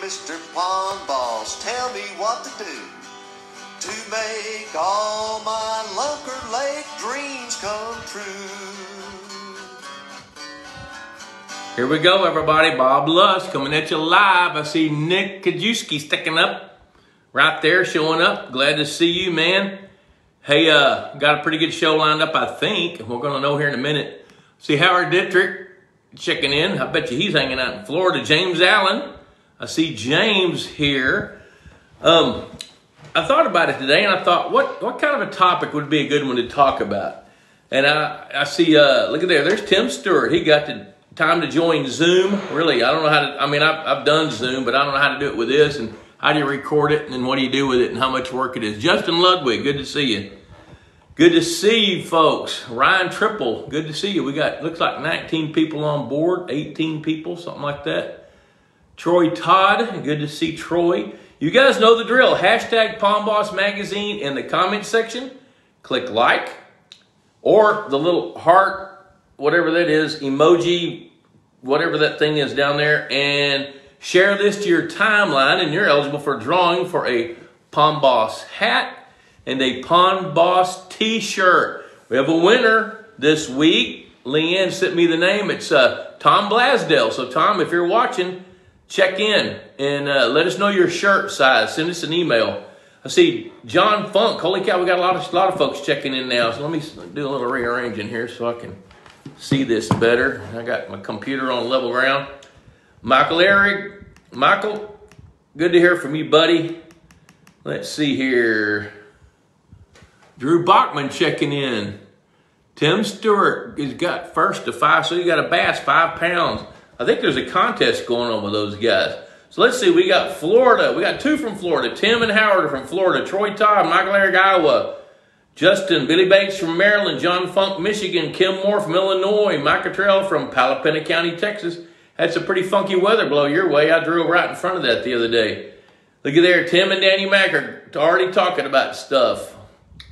Mr. Pond Boss, tell me what to do to make all my Lunker Lake dreams come true. Here we go, everybody. Bob Lusk coming at you live. I see Nick Kajewski sticking up right there, showing up. Glad to see you, man. Hey, uh, got a pretty good show lined up, I think. We're going to know here in a minute. See Howard Dietrich checking in. I bet you he's hanging out in Florida. James Allen. I see James here. Um, I thought about it today, and I thought, what what kind of a topic would be a good one to talk about? And I I see, uh, look at there. There's Tim Stewart. He got the time to join Zoom. Really, I don't know how to. I mean, I've, I've done Zoom, but I don't know how to do it with this. And how do you record it, and what do you do with it, and how much work it is. Justin Ludwig, good to see you. Good to see you, folks. Ryan Triple, good to see you. We got looks like 19 people on board, 18 people, something like that. Troy Todd, good to see Troy. You guys know the drill. Hashtag Pond Boss Magazine in the comment section. Click like or the little heart, whatever that is, emoji, whatever that thing is down there, and share this to your timeline, and you're eligible for drawing for a Pond Boss hat and a Pond Boss t-shirt. We have a winner this week. Leanne sent me the name. It's uh, Tom Blasdell. So, Tom, if you're watching, check in and uh, let us know your shirt size. Send us an email. I see John Funk. Holy cow, we got a lot of a lot of folks checking in now. So let me do a little rearranging here so I can see this better. I got my computer on level ground. Michael Eric, Michael, good to hear from you, buddy. Let's see here. Drew Bachman checking in. Tim Stewart has got first to five, so you got a bass five pounds. I think there's a contest going on with those guys. So let's see. We got Florida. We got two from Florida. Tim and Howard are from Florida. Troy Todd, Michael Eric, Iowa. Justin, Billy Bates from Maryland. John Funk, Michigan. Kim Moore from Illinois. Mike Cottrell from Palo Pinto County, Texas. Had some pretty funky weather blow your way. I drove right in front of that the other day. Look at there. Tim and Danny Mack are already talking about stuff.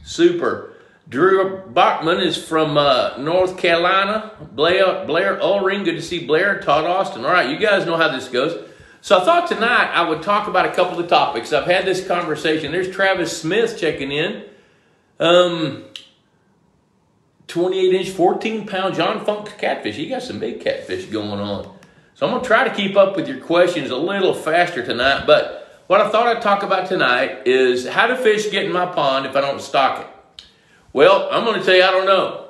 Super. Drew Bachman is from uh, North Carolina. Blair, Blair Ulring, good to see Blair. Todd Austin. All right, you guys know how this goes. So I thought tonight I would talk about a couple of topics. I've had this conversation. There's Travis Smith checking in. Um, 28 inch, 14 pound John Funk catfish. He got some big catfish going on. So I'm going to try to keep up with your questions a little faster tonight. But what I thought I'd talk about tonight is how do fish get in my pond if I don't stock it? Well, I'm going to tell you, I don't know.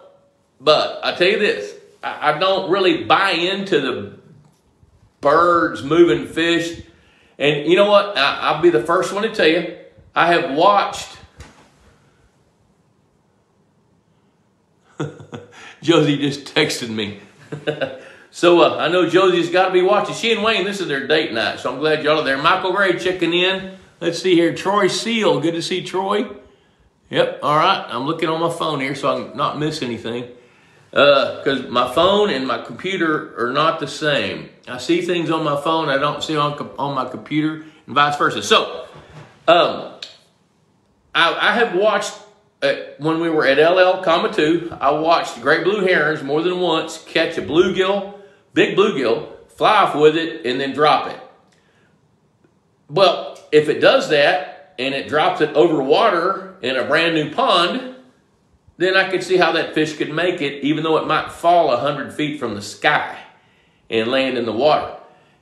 But I tell you this, I, I don't really buy into the birds moving fish. And you know what? I, I'll be the first one to tell you, I have watched. Josie just texted me. so uh, I know Josie's got to be watching. She and Wayne, this is their date night. So I'm glad y'all are there. Michael Gray checking in. Let's see here. Troy Seal. Good to see Troy. Yep, all right. I'm looking on my phone here so I can not miss anything. Because uh, my phone and my computer are not the same. I see things on my phone I don't see on, on my computer and vice versa. So, um, I, I have watched, uh, when we were at LL Comma 2, I watched great blue herons more than once catch a bluegill, big bluegill, fly off with it, and then drop it. Well, if it does that and it drops it over water in a brand new pond, then I could see how that fish could make it, even though it might fall 100 feet from the sky and land in the water.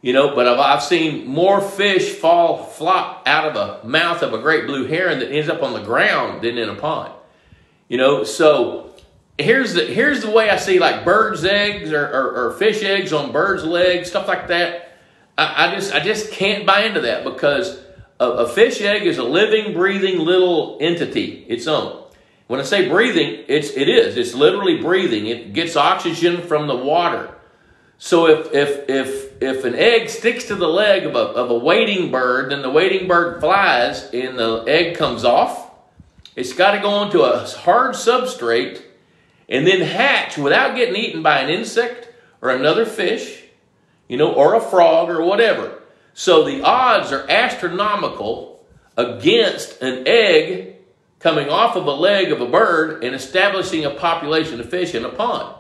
You know, but I've seen more fish fall flop out of a mouth of a great blue heron that ends up on the ground than in a pond. You know, so here's the here's the way I see like birds' eggs or, or, or fish eggs on birds' legs, stuff like that. I, I just I just can't buy into that because a, a fish egg is a living, breathing little entity, its own. When I say breathing, it's it is. It's literally breathing. It gets oxygen from the water. So if if if if an egg sticks to the leg of a of a wading bird, then the wading bird flies and the egg comes off. It's got to go onto a hard substrate and then hatch without getting eaten by an insect or another fish, you know, or a frog or whatever. So the odds are astronomical against an egg coming off of a leg of a bird and establishing a population of fish in a pond.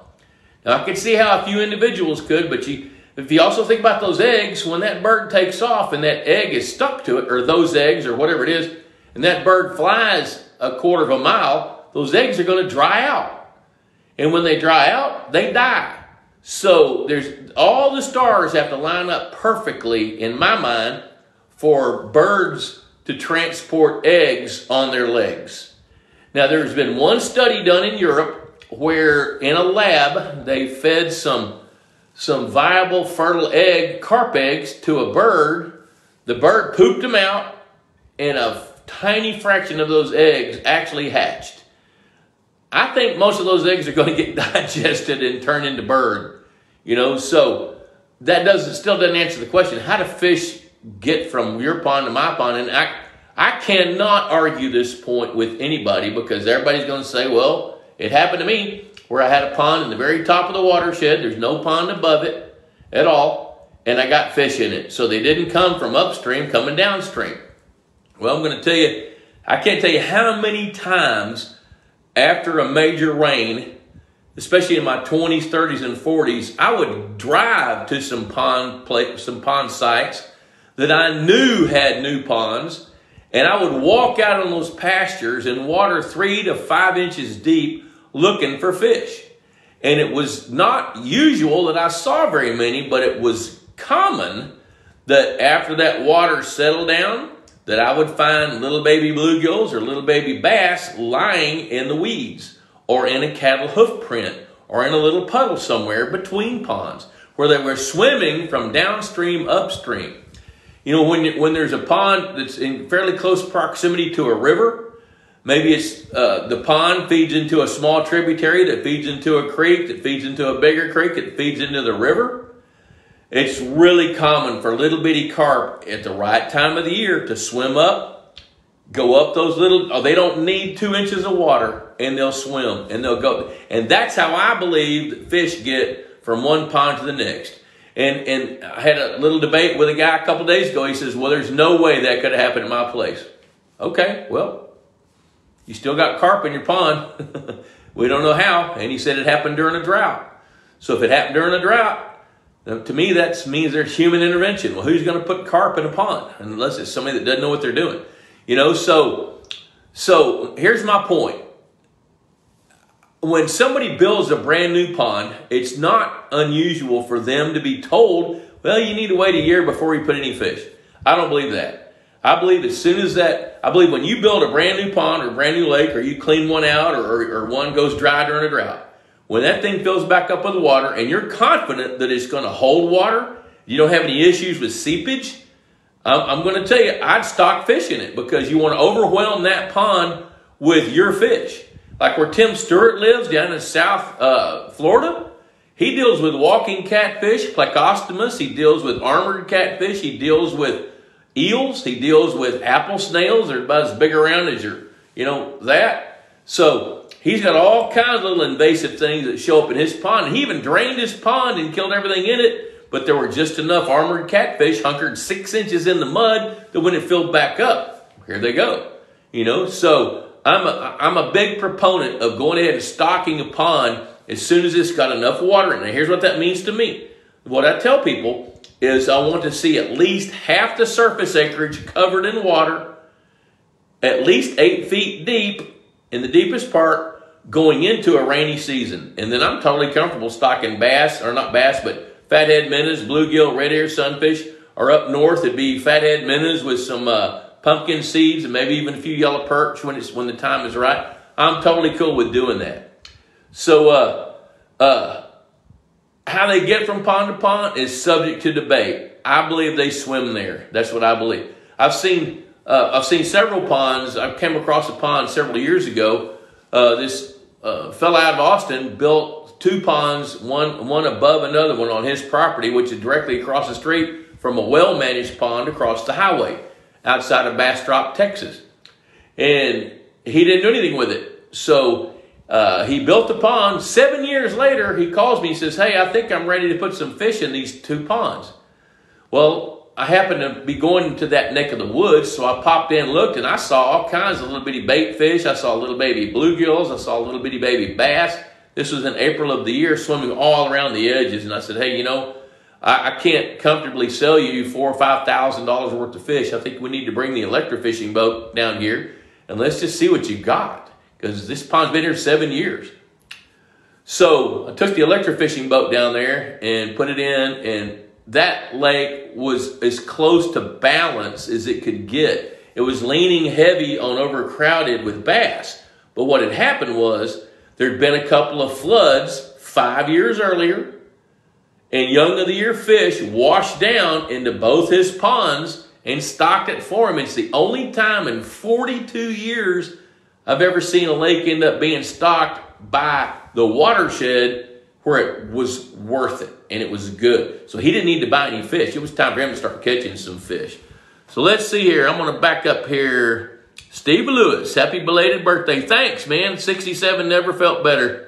Now I can see how a few individuals could, but you if you also think about those eggs, when that bird takes off and that egg is stuck to it, or those eggs, or whatever it is, and that bird flies a quarter of a mile, those eggs are going to dry out. And when they dry out, they die. So there's all the stars have to line up perfectly, in my mind, for birds to transport eggs on their legs. Now, there's been one study done in Europe where, in a lab, they fed some some viable fertile egg, carp eggs, to a bird. The bird pooped them out, and a tiny fraction of those eggs actually hatched. I think most of those eggs are going to get digested and turn into bird. You know, so that doesn't still doesn't answer the question: how do fish get from your pond to my pond? And I I cannot argue this point with anybody because everybody's going to say, well, it happened to me where I had a pond in the very top of the watershed. There's no pond above it at all. And I got fish in it. So they didn't come from upstream, coming downstream. Well, I'm going to tell you, I can't tell you how many times after a major rain, especially in my 20s, 30s, and 40s, I would drive to some pond, some pond sites that I knew had new ponds and I would walk out on those pastures and water three to five inches deep looking for fish. And it was not usual that I saw very many, but it was common that after that water settled down, that I would find little baby bluegills or little baby bass lying in the weeds or in a cattle hoof print or in a little puddle somewhere between ponds where they were swimming from downstream upstream. You know, when, when there's a pond that's in fairly close proximity to a river, maybe it's uh, the pond feeds into a small tributary that feeds into a creek, that feeds into a bigger creek, that feeds into the river. It's really common for little bitty carp at the right time of the year to swim up, go up those little, oh, they don't need two inches of water, and they'll swim and they'll go. And that's how I believe fish get from one pond to the next. And, and I had a little debate with a guy a couple days ago. He says, Well, there's no way that could have happened at my place. Okay, well, you still got carp in your pond. we don't know how. And he said it happened during a drought. So if it happened during a drought, to me, that means there's human intervention. Well, who's going to put carp in a pond unless it's somebody that doesn't know what they're doing? You know, so so here's my point when somebody builds a brand new pond, it's not unusual for them to be told, well, you need to wait a year before you put any fish. I don't believe that. I believe as soon as that, I believe when you build a brand new pond or a brand new lake or you clean one out or, or, or one goes dry during a drought, when that thing fills back up with water and you're confident that it's going to hold water, you don't have any issues with seepage, I'm, I'm going to tell you, I'd stock fish in it because you want to overwhelm that pond with your fish. Like where Tim Stewart lives down in South uh, Florida, he deals with walking catfish, plecostomus. He deals with armored catfish. He deals with eels. He deals with apple snails. They're about as big around as your, you know, that. So he's got all kinds of little invasive things that show up in his pond. He even drained his pond and killed everything in it. But there were just enough armored catfish hunkered six inches in the mud that when it filled back up, here they go. You know, so I'm a, I'm a big proponent of going ahead and stocking a pond as soon as it's got enough water in it. Here's what that means to me. What I tell people is I want to see at least half the surface acreage covered in water, at least eight feet deep in the deepest part going into a rainy season. And then I'm totally comfortable stocking bass, or not bass, but fathead minnows, bluegill, red ear sunfish, or up north it'd be fathead minnows with some uh, pumpkin seeds and maybe even a few yellow perch when it's when the time is right. I'm totally cool with doing that. So uh, uh, how they get from pond to pond is subject to debate. I believe they swim there. That's what I believe. I've seen uh, I've seen several ponds. I came across a pond several years ago. Uh, this uh, fellow out of Austin built two ponds, one one above another one on his property, which is directly across the street from a well managed pond across the highway outside of Bastrop, Texas. And he didn't do anything with it. So uh, he built the pond. Seven years later, he calls me. He says, Hey, I think I'm ready to put some fish in these two ponds. Well, I happened to be going to that neck of the woods, so I popped in, looked, and I saw all kinds of little bitty bait fish. I saw little baby bluegills. I saw little bitty baby bass. This was in April of the year, swimming all around the edges. And I said, Hey, you know, I, I can't comfortably sell you four or five thousand dollars worth of fish. I think we need to bring the electrofishing boat down here and let's just see what you got because this pond's been here seven years. So I took the electrofishing boat down there and put it in, and that lake was as close to balance as it could get. It was leaning heavy on overcrowded with bass. But what had happened was there'd been a couple of floods five years earlier, and young of the year fish washed down into both his ponds and stocked it for him. It's the only time in 42 years I've ever seen a lake end up being stocked by the watershed where it was worth it and it was good. So he didn't need to buy any fish. It was time for him to start catching some fish. So let's see here. I'm going to back up here. Steve Lewis, happy belated birthday. Thanks, man. 67 never felt better.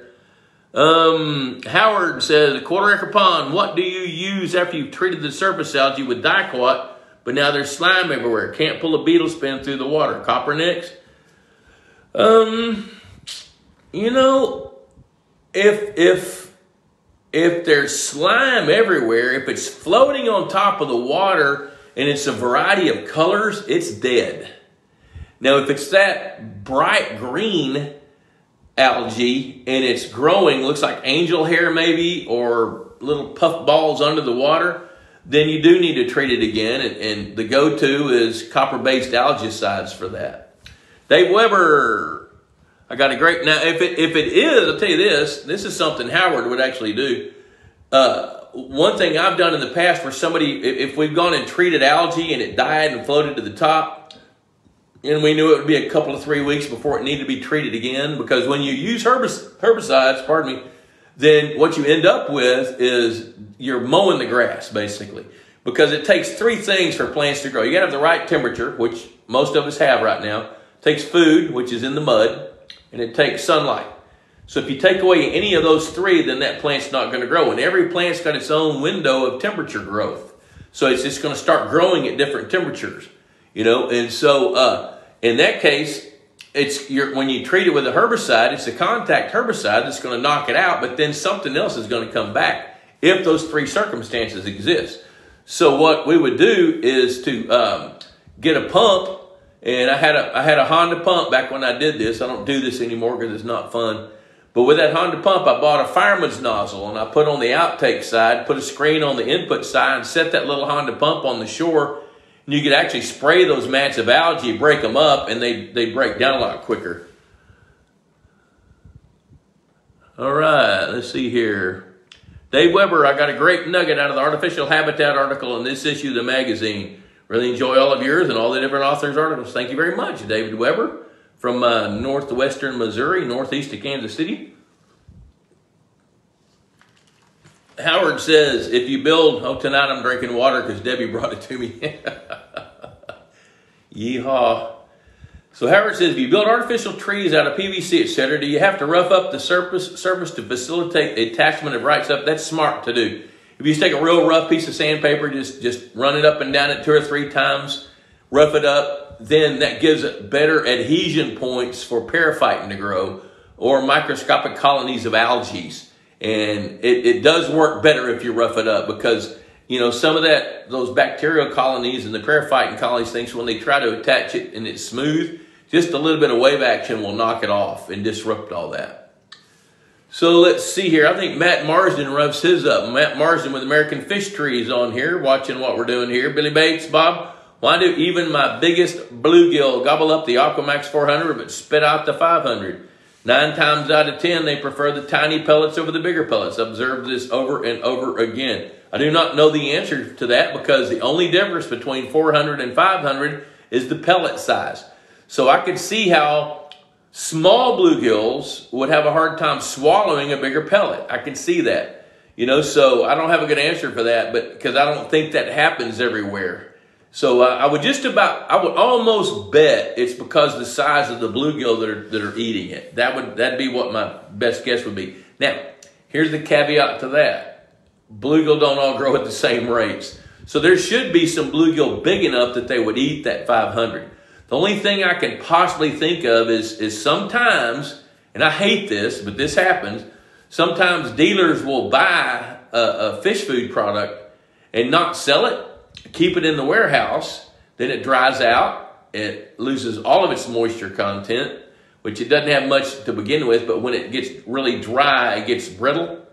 Um, Howard says, a quarter acre pond, what do you use after you've treated the surface algae with diquat, but now there's slime everywhere? Can't pull a beetle spin through the water. Copper nicks? Um, you know, if, if, if there's slime everywhere, if it's floating on top of the water and it's a variety of colors, it's dead. Now, if it's that bright green, algae and it's growing, looks like angel hair maybe, or little puff balls under the water, then you do need to treat it again. And, and the go to is copper based algicides for that. Dave Weber, I got a great. Now, if it, if it is, I'll tell you this this is something Howard would actually do. Uh, one thing I've done in the past where somebody, if we've gone and treated algae and it died and floated to the top, and we knew it would be a couple of three weeks before it needed to be treated again because when you use herbicides, pardon me, then what you end up with is you're mowing the grass basically because it takes three things for plants to grow. You got to have the right temperature, which most of us have right now. It takes food, which is in the mud, and it takes sunlight. So if you take away any of those three, then that plant's not going to grow. And every plant's got its own window of temperature growth. So it's just going to start growing at different temperatures you know. And so uh, in that case, it's when you treat it with a herbicide, it's a contact herbicide that's going to knock it out, but then something else is going to come back if those three circumstances exist. So what we would do is to um, get a pump, and I had a I had a Honda pump back when I did this. I don't do this anymore because it's not fun. But with that Honda pump, I bought a fireman's nozzle and I put on the outtake side, put a screen on the input side, and set that little Honda pump on the shore you could actually spray those mats of algae, break them up, and they, they break down a lot quicker. All right, let's see here. Dave Weber, I got a great nugget out of the artificial habitat article in this issue of the magazine. Really enjoy all of yours and all the different authors' articles. Thank you very much, David Weber from uh, northwestern Missouri, northeast of Kansas City. Howard says, if you build, oh, tonight I'm drinking water because Debbie brought it to me. Yeehaw. So Howard says, if you build artificial trees out of PVC, etc., do you have to rough up the surface, surface to facilitate the attachment of right stuff? That's smart to do. If you just take a real rough piece of sandpaper, just, just run it up and down it two or three times, rough it up, then that gives it better adhesion points for periphyton to grow or microscopic colonies of algae. And it, it does work better if you rough it up because, you know, some of that, those bacterial colonies and the periphyton colonies things, when they try to attach it and it's smooth, just a little bit of wave action will knock it off and disrupt all that. So let's see here. I think Matt Marsden rubs his up. Matt Marsden with American Fish Trees on here, watching what we're doing here. Billy Bates, Bob, why do even my biggest bluegill gobble up the Aquamax 400 but spit out the 500? Nine times out of ten, they prefer the tiny pellets over the bigger pellets. Observe this over and over again. I do not know the answer to that because the only difference between 400 and 500 is the pellet size. So I could see how small bluegills would have a hard time swallowing a bigger pellet. I can see that. You know, so I don't have a good answer for that, but because I don't think that happens everywhere. So uh, I would just about, I would almost bet it's because the size of the bluegill that are, that are eating it. That would, that'd be what my best guess would be. Now, here's the caveat to that. Bluegill don't all grow at the same rates. So there should be some bluegill big enough that they would eat that 500. The only thing I can possibly think of is, is sometimes, and I hate this, but this happens, sometimes dealers will buy a, a fish food product and not sell it, keep it in the warehouse, then it dries out, it loses all of its moisture content, which it doesn't have much to begin with, but when it gets really dry, it gets brittle.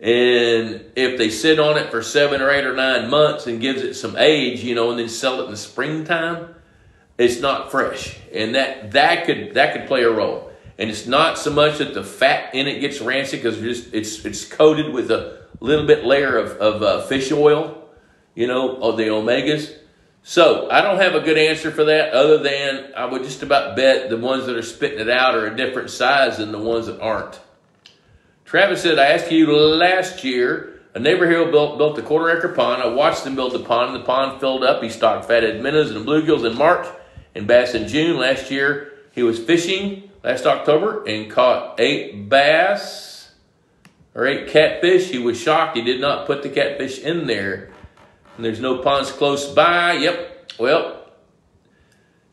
And if they sit on it for seven or eight or nine months and gives it some age, you know, and then sell it in the springtime, it's not fresh. And that that could that could play a role. And it's not so much that the fat in it gets rancid because it's it's it's coated with a little bit layer of, of uh, fish oil, you know, of the omegas. So I don't have a good answer for that other than I would just about bet the ones that are spitting it out are a different size than the ones that aren't. Travis said, I asked you last year, a neighbor here built, built a quarter acre pond. I watched him build the pond. The pond filled up. He stocked fathead minnows and bluegills in March and bass in June. Last year, he was fishing last October and caught eight bass or eight catfish. He was shocked he did not put the catfish in there. And there's no ponds close by. Yep. Well,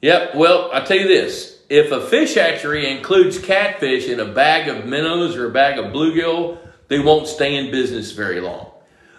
yep. Well, I tell you this if a fish hatchery includes catfish in a bag of minnows or a bag of bluegill, they won't stay in business very long.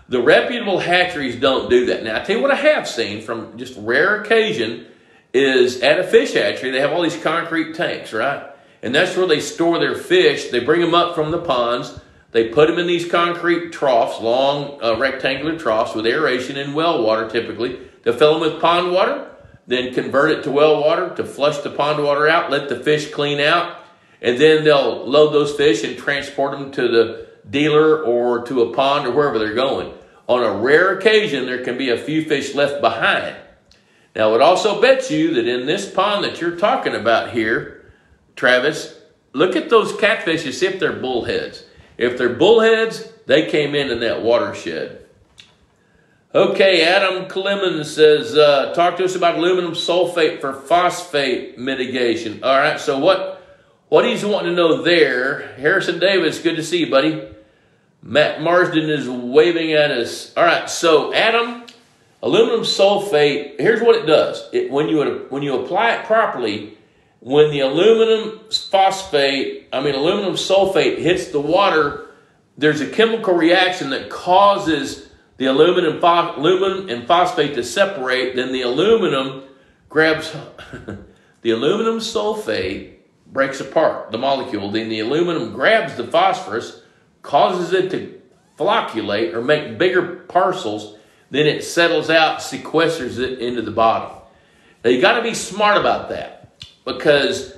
The reputable hatcheries don't do that. Now, I tell you what I have seen from just rare occasion is at a fish hatchery, they have all these concrete tanks, right? And that's where they store their fish. They bring them up from the ponds. They put them in these concrete troughs, long uh, rectangular troughs with aeration and well water typically. They fill them with pond water then convert it to well water to flush the pond water out, let the fish clean out, and then they'll load those fish and transport them to the dealer or to a pond or wherever they're going. On a rare occasion, there can be a few fish left behind. Now, it also bet you that in this pond that you're talking about here, Travis, look at those catfish and see if they're bullheads. If they're bullheads, they came in in that watershed. Okay, Adam Clemens says, uh, talk to us about aluminum sulfate for phosphate mitigation. All right, so what what he's wanting to know there, Harrison Davis, good to see you, buddy. Matt Marsden is waving at us. All right, so Adam, aluminum sulfate, here's what it does. It, when, you, when you apply it properly, when the aluminum phosphate, I mean aluminum sulfate hits the water, there's a chemical reaction that causes the aluminum, aluminum and phosphate to separate, then the aluminum grabs, the aluminum sulfate breaks apart the molecule, then the aluminum grabs the phosphorus, causes it to flocculate or make bigger parcels, then it settles out, sequesters it into the bottom. Now you got to be smart about that because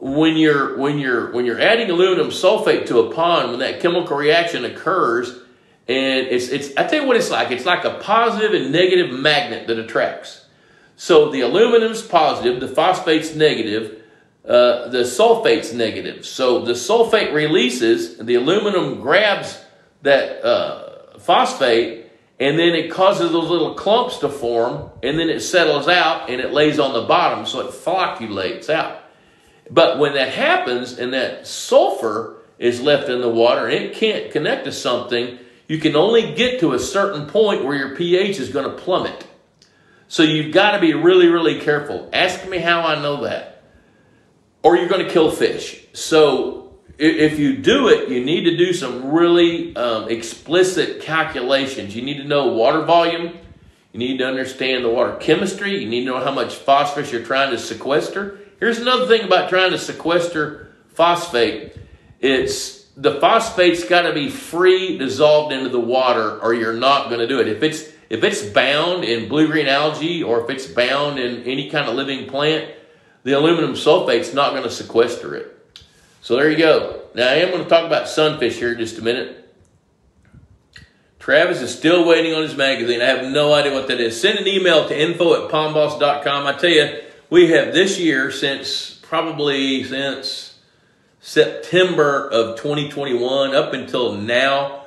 when you're when you're when you're adding aluminum sulfate to a pond, when that chemical reaction occurs, and it's, it's, I tell you what it's like. It's like a positive and negative magnet that attracts. So the aluminum's positive, the phosphate's negative, uh, the sulfate's negative. So the sulfate releases, the aluminum grabs that uh, phosphate, and then it causes those little clumps to form, and then it settles out and it lays on the bottom, so it flocculates out. But when that happens and that sulfur is left in the water and it can't connect to something, you can only get to a certain point where your pH is going to plummet. So you've got to be really, really careful. Ask me how I know that. Or you're going to kill fish. So if you do it, you need to do some really um, explicit calculations. You need to know water volume. You need to understand the water chemistry. You need to know how much phosphorus you're trying to sequester. Here's another thing about trying to sequester phosphate. It's the phosphate's got to be free dissolved into the water or you're not going to do it. If it's if it's bound in blue-green algae or if it's bound in any kind of living plant, the aluminum sulfate's not going to sequester it. So there you go. Now I am going to talk about sunfish here in just a minute. Travis is still waiting on his magazine. I have no idea what that is. Send an email to info at pondboss.com. I tell you, we have this year since probably since September of 2021 up until now,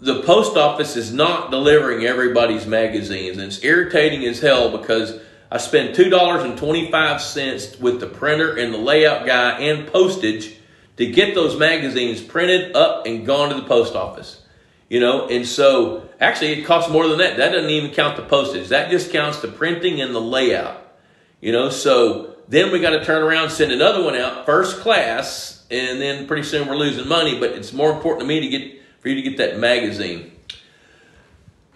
the post office is not delivering everybody's magazines. And it's irritating as hell because I spend $2.25 with the printer and the layout guy and postage to get those magazines printed up and gone to the post office. You know, and so actually it costs more than that. That doesn't even count the postage. That just counts the printing and the layout. You know, so then we got to turn around, send another one out, first class, and then pretty soon we're losing money. But it's more important to me to get for you to get that magazine.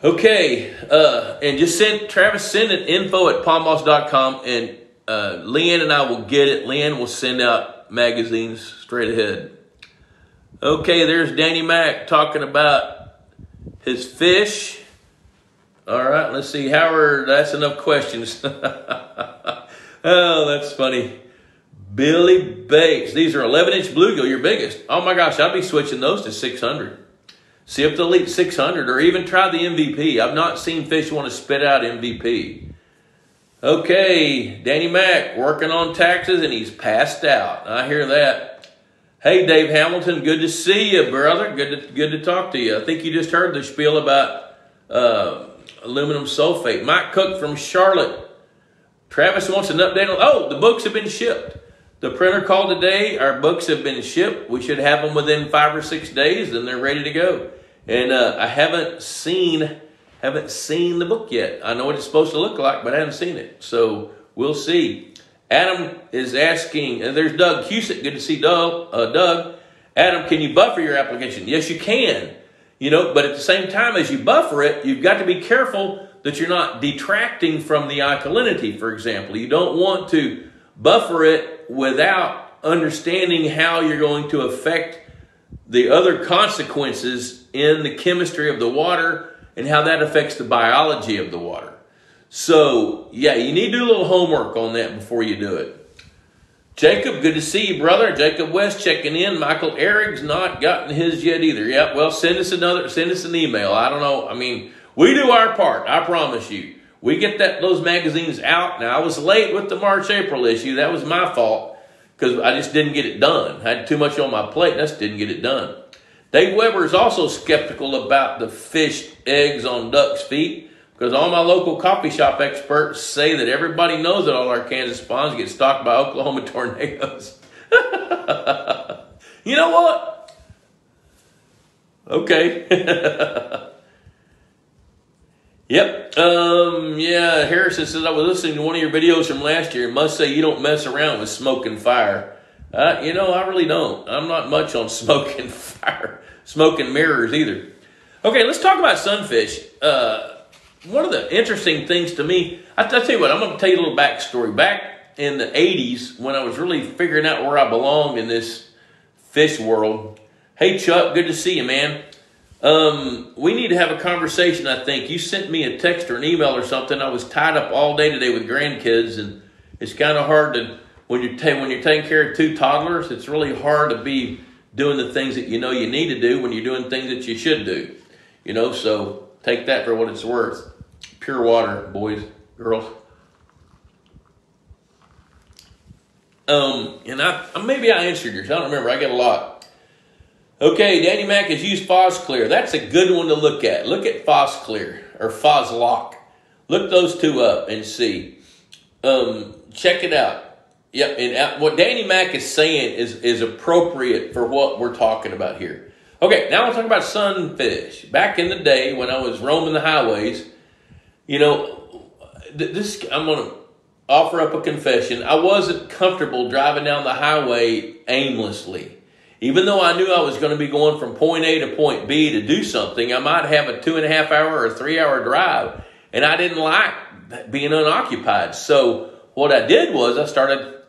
Okay, uh, and just send Travis send it info at pondboss.com and uh, Leanne and I will get it. Leanne will send out magazines straight ahead. Okay, there's Danny Mack talking about his fish. All right, let's see. Howard, that's enough questions. oh, that's funny. Billy Bates. These are 11 inch bluegill, your biggest. Oh my gosh, I'd be switching those to 600. See if they'll eat 600 or even try the MVP. I've not seen fish want to spit out MVP. Okay, Danny Mack working on taxes and he's passed out. I hear that. Hey, Dave Hamilton, good to see you, brother. Good to, good to talk to you. I think you just heard the spiel about uh, aluminum sulfate. Mike Cook from Charlotte. Travis wants an update on. Oh, the books have been shipped. The printer called today. Our books have been shipped. We should have them within five or six days, and they're ready to go. And uh, I haven't seen haven't seen the book yet. I know what it's supposed to look like, but I haven't seen it. So we'll see. Adam is asking, and there's Doug Cusick. Good to see Doug. Uh, Doug. Adam, can you buffer your application? Yes, you can. You know, but at the same time, as you buffer it, you've got to be careful that you're not detracting from the alkalinity, for example. You don't want to buffer it without understanding how you're going to affect the other consequences in the chemistry of the water and how that affects the biology of the water. So, yeah, you need to do a little homework on that before you do it. Jacob, good to see you, brother. Jacob West checking in. Michael Eric's not gotten his yet either. Yep. Well, send us another. Send us an email. I don't know. I mean, we do our part. I promise you. We get that those magazines out. Now I was late with the March April issue. That was my fault because I just didn't get it done. I had too much on my plate. And I just didn't get it done. Dave Weber is also skeptical about the fish eggs on ducks' feet because all my local coffee shop experts say that everybody knows that all our Kansas ponds get stocked by Oklahoma tornadoes. you know what? Okay. Yep. Um, yeah, Harrison says, I was listening to one of your videos from last year must say you don't mess around with smoke and fire. Uh, you know, I really don't. I'm not much on smoke and fire, smoke and mirrors either. Okay, let's talk about sunfish. Uh, one of the interesting things to me, I, will tell you what, I'm going to tell you a little backstory. Back in the 80s, when I was really figuring out where I belonged in this fish world, hey, Chuck, good to see you, man. Um, we need to have a conversation. I think you sent me a text or an email or something. I was tied up all day today with grandkids, and it's kind of hard to when you're ta- when you're taking care of two toddlers. It's really hard to be doing the things that you know you need to do when you're doing things that you should do. You know, so take that for what it's worth. Pure water, boys, girls. Um, and I maybe I answered yours. I don't remember. I get a lot. Okay, Danny Mac has used Phos-Clear. That's a good one to look at. Look at Phos-Clear or Phos-Lock. Look those two up and see. Um, check it out. Yep, and what Danny Mac is saying is, is appropriate for what we're talking about here. Okay, now we'll talk about sunfish. Back in the day when I was roaming the highways, you know, this I'm to offer up a confession. I wasn't comfortable driving down the highway aimlessly. Even though I knew I was going to be going from point A to point B to do something, I might have a two and a half hour or three hour drive, and I didn't like being unoccupied. So what I did was I started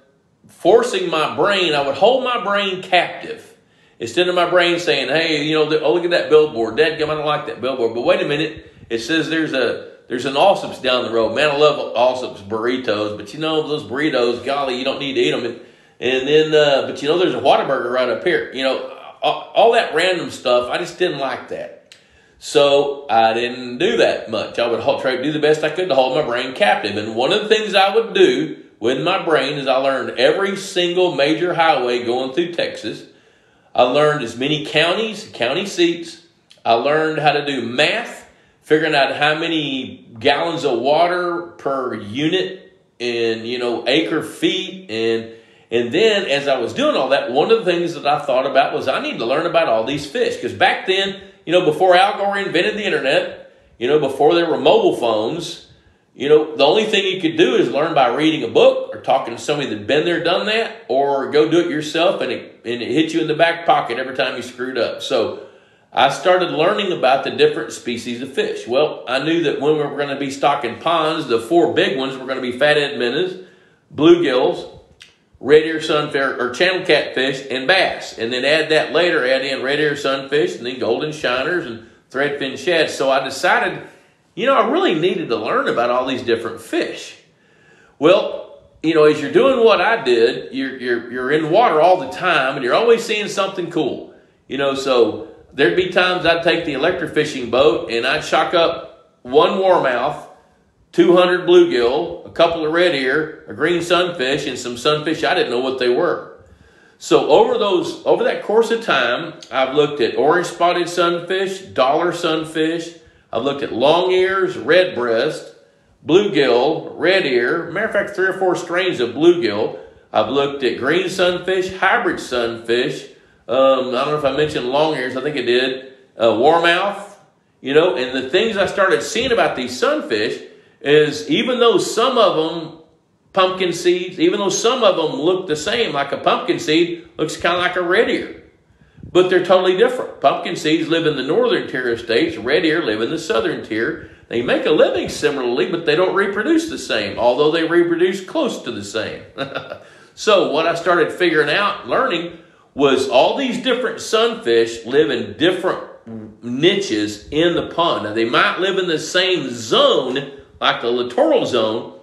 forcing my brain, I would hold my brain captive. Instead of my brain saying, hey, you know, oh, look at that billboard. Dad, I don't like that billboard. But wait a minute. It says there's a there's an Allsup's down the road. Man, I love Allsup's burritos. But you know, those burritos, golly, you don't need to eat them. And and then, uh, but you know, there's a Whataburger right up here. You know, all, all that random stuff, I just didn't like that. So I didn't do that much. I would try to do the best I could to hold my brain captive. And one of the things I would do with my brain is I learned every single major highway going through Texas. I learned as many counties, county seats. I learned how to do math, figuring out how many gallons of water per unit in, you know, acre feet and and then as I was doing all that, one of the things that I thought about was I need to learn about all these fish. Because back then, you know, before Al Gore invented the internet, you know, before there were mobile phones, you know, the only thing you could do is learn by reading a book or talking to somebody that's been there, done that, or go do it yourself and it, and it hit you in the back pocket every time you screwed up. So I started learning about the different species of fish. Well, I knew that when we were going to be stocking ponds, the four big ones were going to be fat-head minnows, bluegills, red ear sunfish or channel catfish, and bass. And then add that later, add in red ear sunfish, and then golden shiners and threadfin shads. So I decided, you know, I really needed to learn about all these different fish. Well, you know, as you're doing what I did, you're, you're, you're in water all the time, and you're always seeing something cool. You know, so there'd be times I'd take the electric fishing boat and I'd shock up one warmouth, 200 bluegill, a couple of red ear, a green sunfish, and some sunfish I didn't know what they were. So over those over that course of time, I've looked at orange spotted sunfish, dollar sunfish, I've looked at long ears, red breast, bluegill, red ear, matter of fact, three or four strains of bluegill. I've looked at green sunfish, hybrid sunfish, um, I don't know if I mentioned long ears. I think it did. Uh, warmouth, you know, and the things I started seeing about these sunfish is even though some of them pumpkin seeds, even though some of them look the same, like a pumpkin seed looks kind of like a red ear, but they're totally different. Pumpkin seeds live in the northern tier of states, red ear live in the southern tier. They make a living similarly, but they don't reproduce the same, although they reproduce close to the same. so what I started figuring out, learning, was all these different sunfish live in different niches in the pond. Now, they might live in the same zone, like the littoral zone,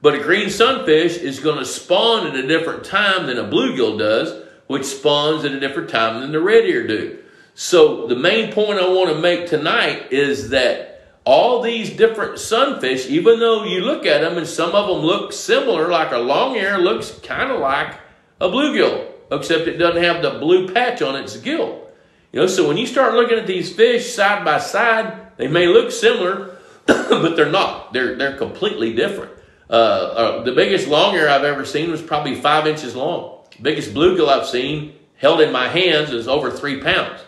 but a green sunfish is going to spawn at a different time than a bluegill does, which spawns at a different time than the red ear do. So, the main point I want to make tonight is that all these different sunfish, even though you look at them and some of them look similar, like a long ear looks kind of like a bluegill except it doesn't have the blue patch on its gill. You know, so when you start looking at these fish side by side, they may look similar, but they're not. They're they're completely different. Uh, uh, the biggest long ear I've ever seen was probably five inches long. biggest bluegill I've seen held in my hands is over three pounds.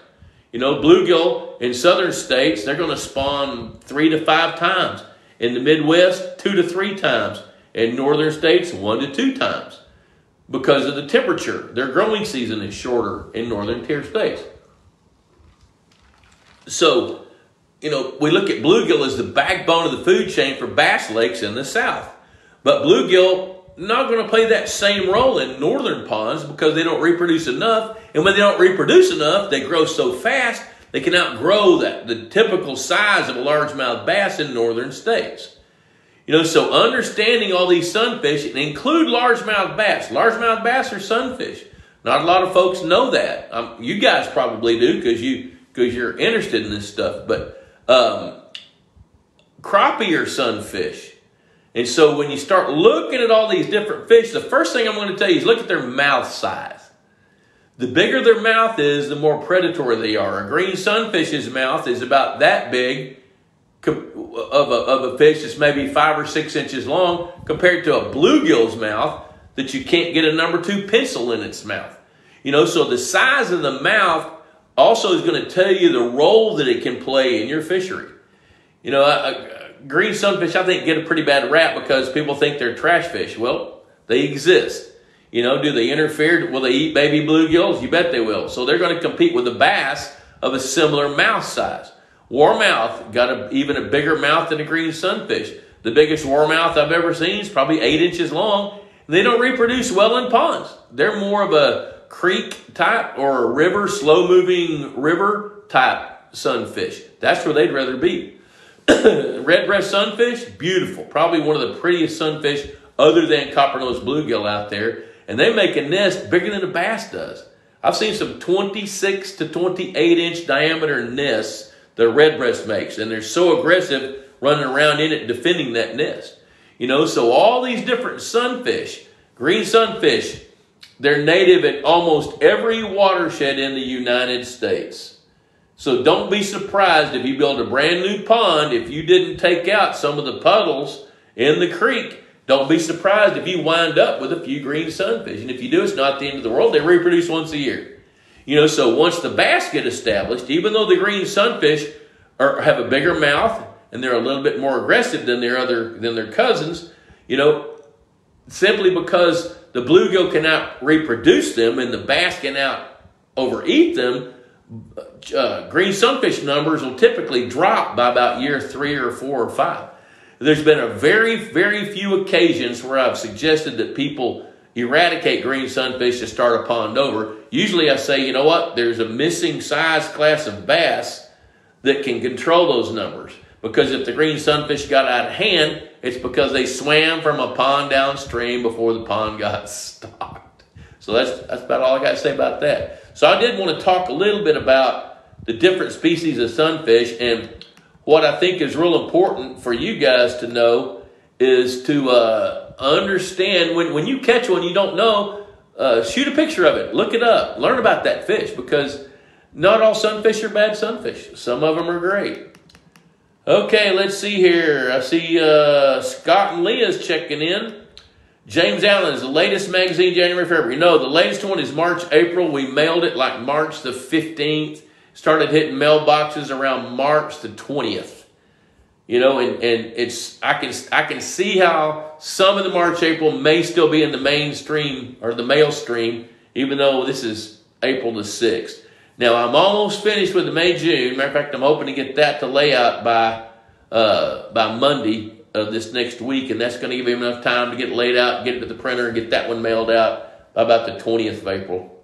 You know, bluegill in southern states, they're going to spawn three to five times. In the Midwest, two to three times. In northern states, one to two times because of the temperature. Their growing season is shorter in northern tier states. So, you know, we look at bluegill as the backbone of the food chain for bass lakes in the south. But bluegill not going to play that same role in northern ponds because they don't reproduce enough. And when they don't reproduce enough, they grow so fast they can outgrow that the typical size of a largemouth bass in northern states. You know, so understanding all these sunfish and include largemouth bass. Largemouth bass are sunfish. Not a lot of folks know that. Um, you guys probably do because you because you're interested in this stuff. But um, crappie are sunfish. And so when you start looking at all these different fish, the first thing I'm going to tell you is look at their mouth size. The bigger their mouth is, the more predatory they are. A green sunfish's mouth is about that big of a, of a fish that's maybe five or six inches long compared to a bluegill's mouth that you can't get a number two pencil in its mouth. You know, so the size of the mouth also is going to tell you the role that it can play in your fishery. You know, a, a green sunfish, I think, get a pretty bad rap because people think they're trash fish. Well, they exist. You know, do they interfere? Will they eat baby bluegills? You bet they will. So they're going to compete with a bass of a similar mouth size. Warmouth got a, even a bigger mouth than a green sunfish. The biggest warmouth I've ever seen is probably eight inches long. They don't reproduce well in ponds. They're more of a creek type or a river, slow moving river type sunfish. That's where they'd rather be. Redbreast sunfish, beautiful. Probably one of the prettiest sunfish other than copper-nosed bluegill out there. And they make a nest bigger than a bass does. I've seen some 26 to 28 inch diameter nests the redbreast makes. And they're so aggressive running around in it defending that nest. You know, so all these different sunfish, green sunfish, they're native at almost every watershed in the United States. So don't be surprised if you build a brand new pond, if you didn't take out some of the puddles in the creek, don't be surprised if you wind up with a few green sunfish. And if you do, it's not the end of the world. They reproduce once a year. You know, so once the bass get established, even though the green sunfish are, have a bigger mouth and they're a little bit more aggressive than their other than their cousins, you know, simply because the bluegill cannot reproduce them and the bass cannot overeat them, uh, green sunfish numbers will typically drop by about year three or four or five. There's been a very, very few occasions where I've suggested that people eradicate green sunfish to start a pond over. Usually I say, you know what, there's a missing size class of bass that can control those numbers. Because if the green sunfish got out of hand, it's because they swam from a pond downstream before the pond got stocked. So that's, that's about all I got to say about that. So I did want to talk a little bit about the different species of sunfish and what I think is real important for you guys to know is to uh, understand when, when you catch one you don't know, uh, shoot a picture of it, look it up, learn about that fish because not all sunfish are bad sunfish. Some of them are great. Okay, let's see here. I see uh, Scott and Leah's checking in. James Allen is the latest magazine, January, February. No, the latest one is March, April. We mailed it like March the 15th. Started hitting mailboxes around March the 20th. You know, and, and it's I can I can see how some of the March April may still be in the mainstream or the mail stream, even though this is April the sixth. Now I'm almost finished with the May June. Matter of fact, I'm hoping to get that to layout by uh, by Monday of this next week, and that's going to give him enough time to get laid out, get it to the printer, and get that one mailed out by about the 20th of April.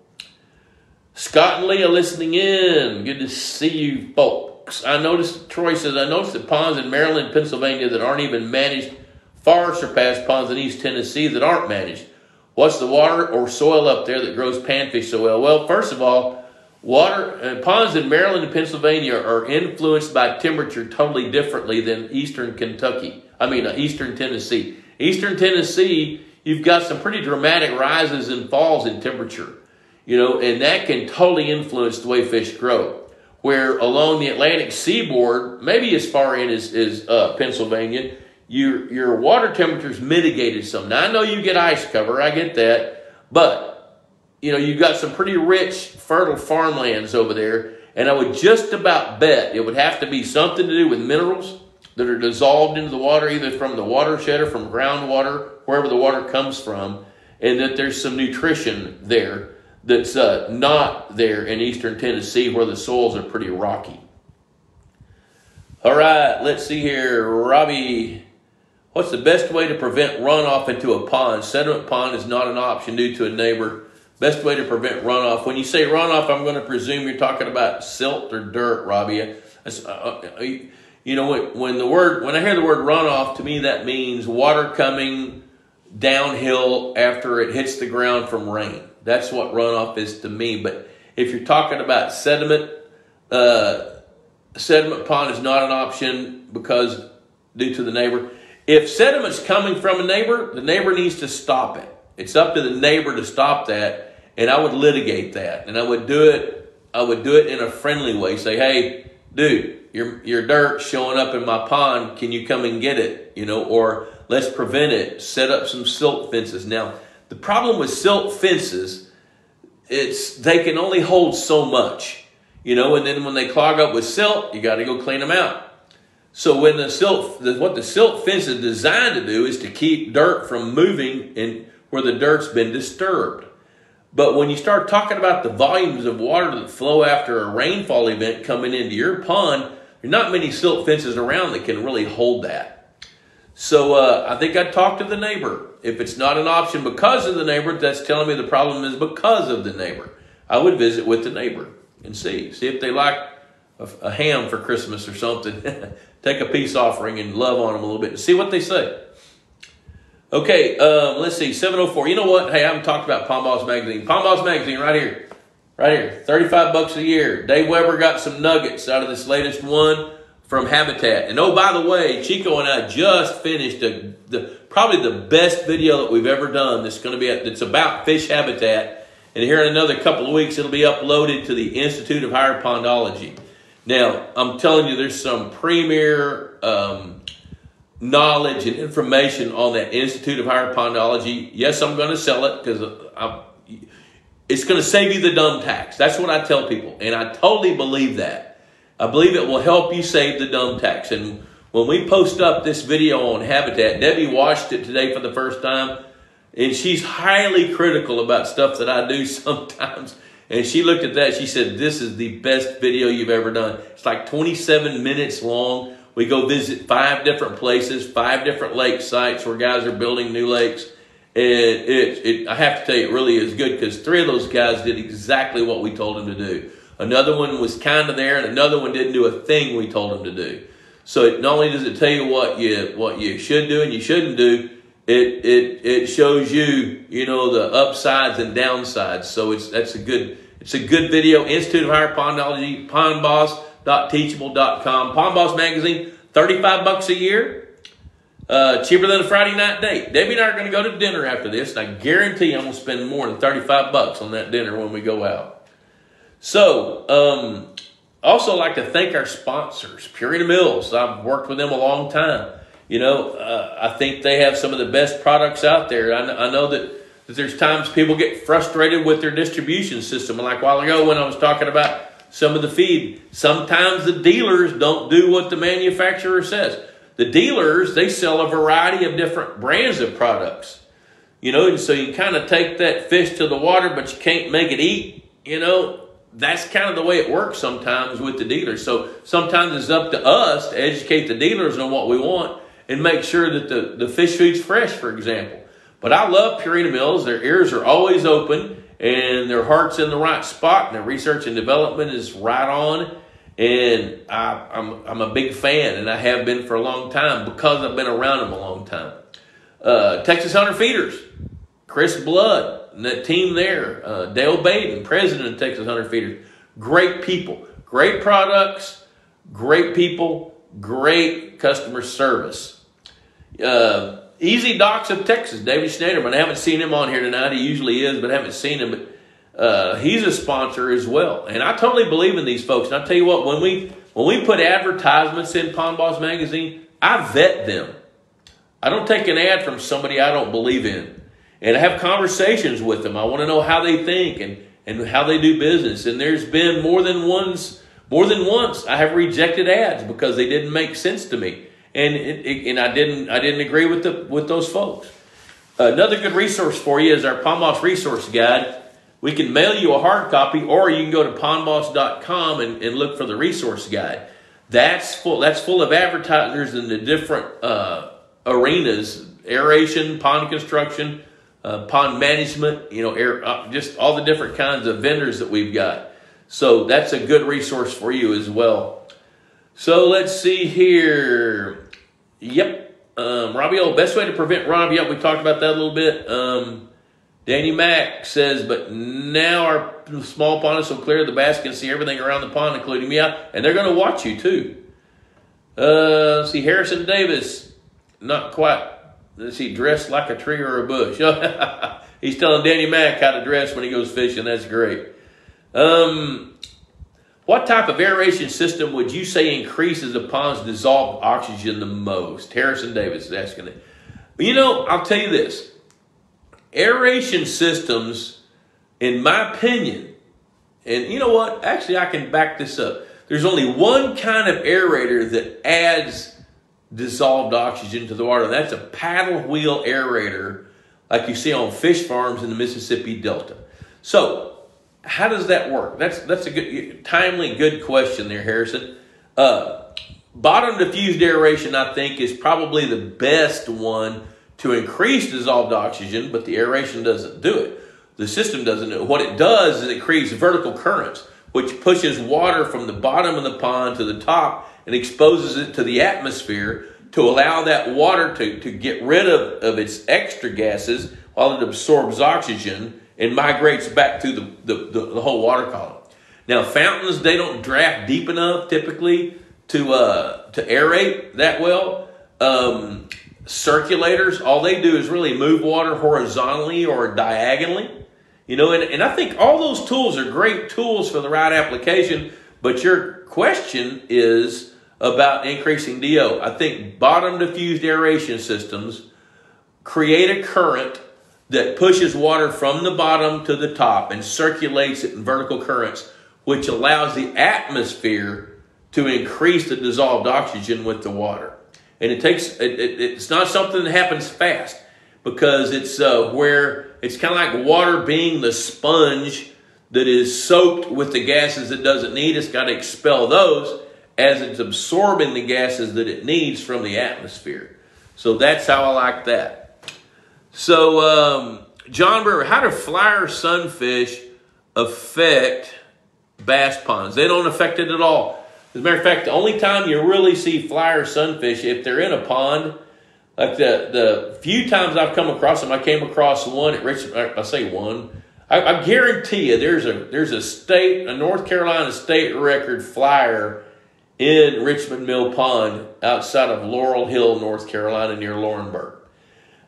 Scott and Leah listening in. Good to see you folks. I noticed, Troy says, I noticed that ponds in Maryland, Pennsylvania that aren't even managed far surpass ponds in East Tennessee that aren't managed. What's the water or soil up there that grows panfish so well? Well, first of all, water uh, ponds in Maryland and Pennsylvania are influenced by temperature totally differently than eastern Kentucky. I mean, uh, eastern Tennessee. Eastern Tennessee, you've got some pretty dramatic rises and falls in temperature, you know, and that can totally influence the way fish grow where along the Atlantic seaboard, maybe as far in as, as uh, Pennsylvania, your, your water temperature's mitigated some. Now, I know you get ice cover, I get that, but, you know, you've got some pretty rich, fertile farmlands over there, and I would just about bet it would have to be something to do with minerals that are dissolved into the water, either from the watershed or from groundwater, wherever the water comes from, and that there's some nutrition there that's uh, not there in eastern Tennessee where the soils are pretty rocky. All right, let's see here. Robbie, what's the best way to prevent runoff into a pond? Sediment pond is not an option due to a neighbor. Best way to prevent runoff. When you say runoff, I'm going to presume you're talking about silt or dirt, Robbie. Uh, uh, you know, when the word when I hear the word runoff, to me that means water coming downhill after it hits the ground from rain. That's what runoff is to me. But if you're talking about sediment, uh, sediment pond is not an option because due to the neighbor. If sediment's coming from a neighbor, the neighbor needs to stop it. It's up to the neighbor to stop that, and I would litigate that, and I would do it. I would do it in a friendly way. Say, hey, dude, your your dirt showing up in my pond. Can you come and get it? You know, or let's prevent it. Set up some silt fences. Now, the problem with silt fences, it's they can only hold so much, you know, and then when they clog up with silt, you got to go clean them out. So when the silt, what the silt fence is designed to do is to keep dirt from moving and where the dirt's been disturbed. But when you start talking about the volumes of water that flow after a rainfall event coming into your pond, there's not many silt fences around that can really hold that. So uh, I think I'd talk to the neighbor. If it's not an option because of the neighbor, that's telling me the problem is because of the neighbor. I would visit with the neighbor and see. See if they like a, a ham for Christmas or something. Take a peace offering and love on them a little bit and see what they say. Okay, um, let's see. 704. You know what? Hey, I haven't talked about Pond Boss Magazine. Pond Boss Magazine right here. Right here. 35 bucks a year. Dave Weber got some nuggets out of this latest one from Habitat. And oh, by the way, Chico and I just finished a, the probably the best video that we've ever done. That's going to be it's about fish habitat. And here in another couple of weeks, it'll be uploaded to the Institute of Higher Pondology. Now, I'm telling you, there's some premier um, knowledge and information on that Institute of Higher Pondology. Yes, I'm going to sell it because it's going to save you the dumb tax. That's what I tell people, and I totally believe that. I believe it will help you save the dumb tax. And when we post up this video on Habitat, Debbie watched it today for the first time, and she's highly critical about stuff that I do sometimes. And she looked at that. She said, This is the best video you've ever done. It's like 27 minutes long. We go visit five different places, five different lake sites where guys are building new lakes. And it, it I have to tell you, it really is good because three of those guys did exactly what we told them to do. Another one was kind of there, and another one didn't do a thing we told them to do. So it, not only does it tell you what you what you should do and you shouldn't do, it it it shows you you know the upsides and downsides. So it's that's a good it's a good video. Institute of Higher Pondology, pondboss.teachable.com. Pond Boss Magazine, 35 bucks a year. Uh, cheaper than a Friday night date. Debbie and I are going to go to dinner after this, and I guarantee I'm going to spend more than 35 bucks on that dinner when we go out. So, um, also like to thank our sponsors, Purina Mills. I've worked with them a long time. You know, uh, I think they have some of the best products out there. I, I know that, that there's times people get frustrated with their distribution system. Like a while ago when I was talking about some of the feed, sometimes the dealers don't do what the manufacturer says. The dealers, they sell a variety of different brands of products. You know, and so you kind of take that fish to the water, but you can't make it eat. You know, that's kind of the way it works sometimes with the dealers. So sometimes it's up to us to educate the dealers on what we want and make sure that the, the fish food's fresh, for example. But I love Purina Mills. Their ears are always open and their heart's in the right spot and their research and development is right on. And I, I'm, I'm a big fan and I have been for a long time because I've been around them a long time. Uh, Texas Hunter Feeders, Chris Blood, that team there, uh, Dale Baden, president of Texas Hunter Feeders. Great people, great products, great people, great customer service. Uh, Easy Docks of Texas, David Schneiderman. I haven't seen him on here tonight. He usually is, but I haven't seen him. But uh, he's a sponsor as well, and I totally believe in these folks. And I tell you what, when we when we put advertisements in Pond Boss magazine, I vet them. I don't take an ad from somebody I don't believe in, and I have conversations with them. I want to know how they think and and how they do business. And there's been more than once, more than once, I have rejected ads because they didn't make sense to me and it, it, and I didn't I didn't agree with the with those folks. Another good resource for you is our Pond Boss resource guide. We can mail you a hard copy, or you can go to pondboss.com and, and look for the resource guide. That's full. That's full of advertisers in the different uh, arenas: aeration, pond construction, uh, pond management. You know, air, uh, just all the different kinds of vendors that we've got. So that's a good resource for you as well. So let's see here. Yep. Um, Robbie best way to prevent runoff. Yep, we talked about that a little bit. Um, Danny Mack says, but now our small pond is so clear the bass can see everything around the pond, including me. And they're going to watch you too. Uh, see, Harrison Davis, not quite. Let's see, dressed like a tree or a bush. He's telling Danny Mack how to dress when he goes fishing. That's great. Um, what type of aeration system would you say increases the pond's dissolved oxygen the most? Harrison Davis is asking it. You know, I'll tell you this. Aeration systems, in my opinion, and you know what? Actually, I can back this up. There's only one kind of aerator that adds dissolved oxygen to the water. That's a paddle wheel aerator like you see on fish farms in the Mississippi Delta. So how does that work? That's that's a good, timely, good question there, Harrison. Uh, bottom diffused aeration, I think, is probably the best one to increase dissolved oxygen, but the aeration doesn't do it. The system doesn't do it. What it does is it creates vertical currents, which pushes water from the bottom of the pond to the top and exposes it to the atmosphere to allow that water to, to get rid of, of its extra gases while it absorbs oxygen and migrates back through the, the, the, the whole water column. Now, fountains, they don't draft deep enough typically to, uh, to aerate that well. Um, circulators, all they do is really move water horizontally or diagonally. You know, and, and I think all those tools are great tools for the right application, but your question is about increasing DO. I think bottom diffused aeration systems create a current that pushes water from the bottom to the top and circulates it in vertical currents, which allows the atmosphere to increase the dissolved oxygen with the water. And it takes, it, it, it's not something that happens fast because it's uh, where it's kind of like water being the sponge that is soaked with the gases it doesn't need. It's got to expel those as it's absorbing the gases that it needs from the atmosphere. So that's how I like that. So, um, John Brewer, how do flyer sunfish affect bass ponds? They don't affect it at all. As a matter of fact, the only time you really see flyer sunfish, if they're in a pond, like the, the few times I've come across them, I came across one at Richmond, I say one, I, I guarantee you there's a, there's a state, a North Carolina state record flyer in Richmond Mill Pond outside of Laurel Hill, North Carolina, near Laurinburg.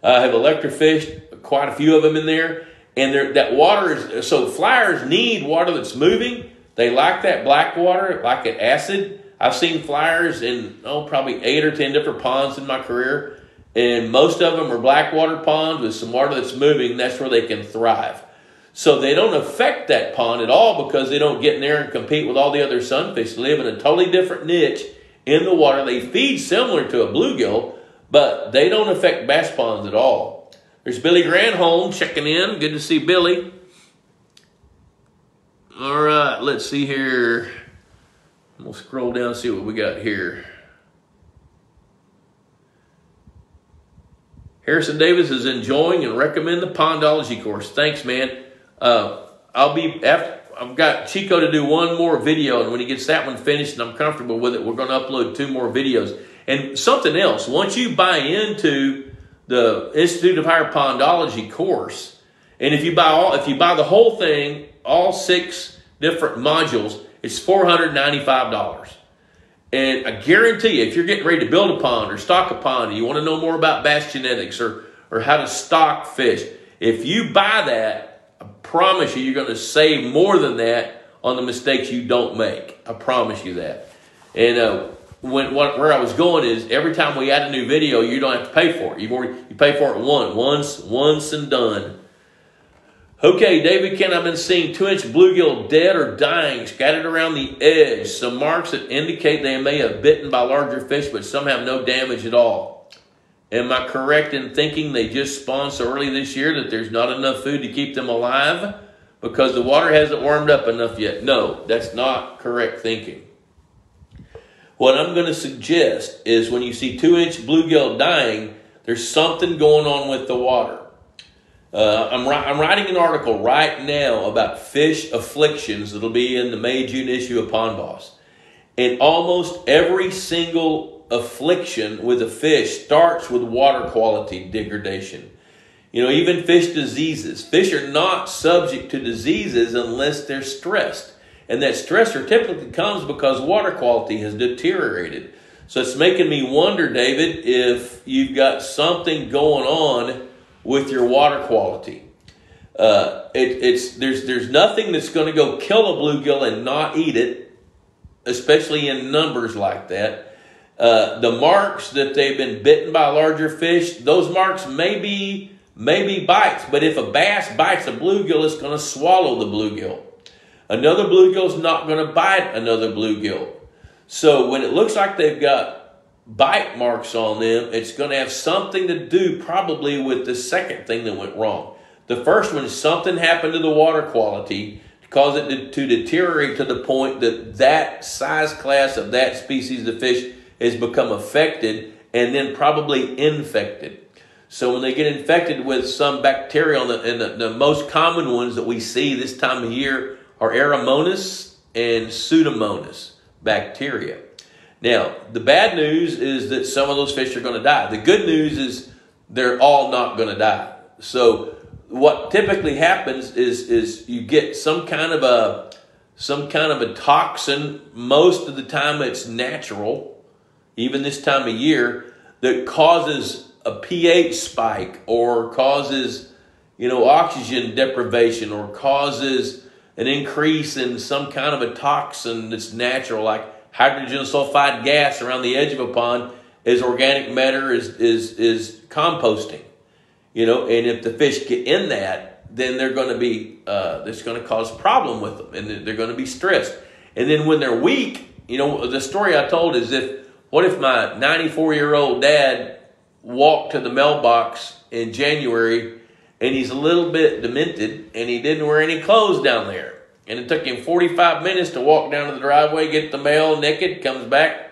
I have electrofished quite a few of them in there, and that water is so flyers need water that's moving. They like that black water, like it acid. I've seen flyers in oh probably eight or ten different ponds in my career, and most of them are black water ponds with some water that's moving. That's where they can thrive. So they don't affect that pond at all because they don't get in there and compete with all the other sunfish. They live in a totally different niche in the water. They feed similar to a bluegill, but they don't affect bass ponds at all. There's Billy Granholm checking in. Good to see Billy. All right, let's see here. We'll scroll down and see what we got here. Harrison Davis is enjoying and recommend the Pondology course. Thanks, man. Uh, I'll be after. I've got Chico to do one more video, and when he gets that one finished and I'm comfortable with it, we're going to upload two more videos. And something else, once you buy into the Institute of Higher Pondology course, and if you buy all, if you buy the whole thing, all six different modules, it's four hundred ninety-five dollars. And I guarantee you, if you're getting ready to build a pond or stock a pond, and you want to know more about bass genetics or or how to stock fish, if you buy that, promise you, you're going to save more than that on the mistakes you don't make. I promise you that. And uh, when what, where I was going is every time we add a new video, you don't have to pay for it. You've already you pay for it one, once, once and done. Okay, David Kent, I've been seeing two-inch bluegill dead or dying, scattered around the edge. Some marks that indicate they may have bitten by larger fish, but some have no damage at all. Am I correct in thinking they just spawned so early this year that there's not enough food to keep them alive because the water hasn't warmed up enough yet? No, that's not correct thinking. What I'm going to suggest is when you see two inch bluegill dying, there's something going on with the water. Uh, I'm, I'm writing an article right now about fish afflictions that'll be in the May June issue of Pond Boss. And almost every single affliction with a fish starts with water quality degradation. You know, even fish diseases. Fish are not subject to diseases unless they're stressed. And that stressor typically comes because water quality has deteriorated. So it's making me wonder, David, if you've got something going on with your water quality. Uh, it, it's there's there's nothing that's going to go kill a bluegill and not eat it, especially in numbers like that. Uh, the marks that they've been bitten by larger fish, those marks may be, may be bites, but if a bass bites a bluegill, it's going to swallow the bluegill. Another bluegill is not going to bite another bluegill. So when it looks like they've got bite marks on them, it's going to have something to do probably with the second thing that went wrong. The first one is something happened to the water quality to cause it to, to deteriorate to the point that that size class of that species of fish has become affected and then probably infected. So when they get infected with some bacteria, the, and the, the most common ones that we see this time of year are Aeromonas and Pseudomonas bacteria. Now, the bad news is that some of those fish are going to die. The good news is they're all not going to die. So what typically happens is is you get some kind of a some kind of a toxin. Most of the time, it's natural even this time of year, that causes a pH spike or causes, you know, oxygen deprivation or causes an increase in some kind of a toxin that's natural, like hydrogen sulfide gas around the edge of a pond, as organic matter is is is composting. You know, and if the fish get in that, then they're going to be uh, that's going to cause a problem with them, and they're going to be stressed. And then when they're weak, you know, the story I told is if what if my 94 year old dad walked to the mailbox in January and he's a little bit demented and he didn't wear any clothes down there? and it took him 45 minutes to walk down to the driveway, get the mail naked, comes back.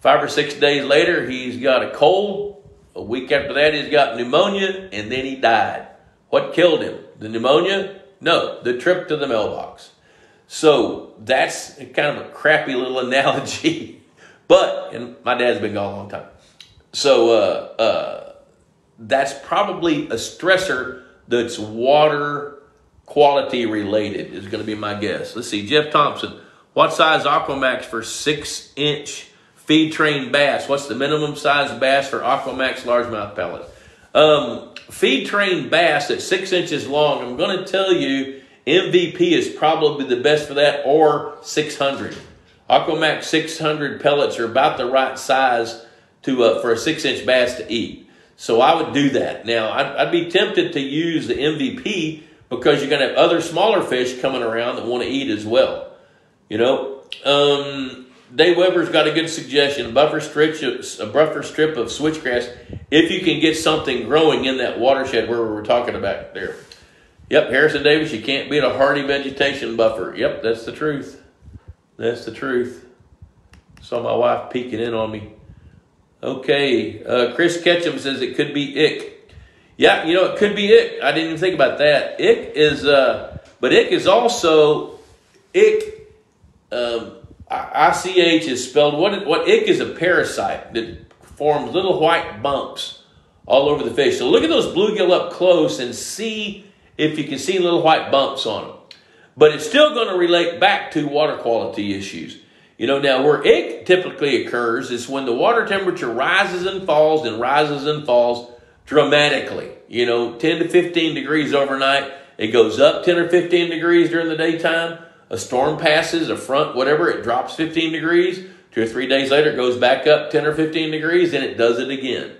Five or six days later, he's got a cold. A week after that, he's got pneumonia, and then he died. What killed him? The pneumonia? No, the trip to the mailbox. So that's kind of a crappy little analogy. But, and my dad's been gone a long time. So uh, uh, that's probably a stressor that's water quality related, is going to be my guess. Let's see, Jeff Thompson. What size Aquamax for six inch feed train bass? What's the minimum size bass for Aquamax largemouth pellet? Um, feed train bass at six inches long, I'm going to tell you MVP is probably the best for that or 600. Aquamax 600 pellets are about the right size to uh, for a six inch bass to eat. So I would do that. Now, I'd, I'd be tempted to use the MVP because you're going to have other smaller fish coming around that want to eat as well. You know, um, Dave Weber's got a good suggestion: a buffer strip, a buffer strip of switchgrass, if you can get something growing in that watershed where we were talking about there. Yep, Harrison Davis, you can't beat a hardy vegetation buffer. Yep, that's the truth. That's the truth. Saw my wife peeking in on me. Okay, uh, Chris Ketchum says it could be ick. Yeah, you know, it could be ick. I didn't even think about that. Ick is, uh, but ick is also, ick, um, ICH is spelled, what, what ick is a parasite that forms little white bumps all over the fish. So look at those bluegill up close and see if you can see little white bumps on them. But it's still going to relate back to water quality issues. You know, now where it typically occurs is when the water temperature rises and falls and rises and falls dramatically. You know, 10 to 15 degrees overnight. It goes up 10 or 15 degrees during the daytime. A storm passes, a front, whatever, it drops 15 degrees. Two or three days later, it goes back up 10 or 15 degrees, and it does it again.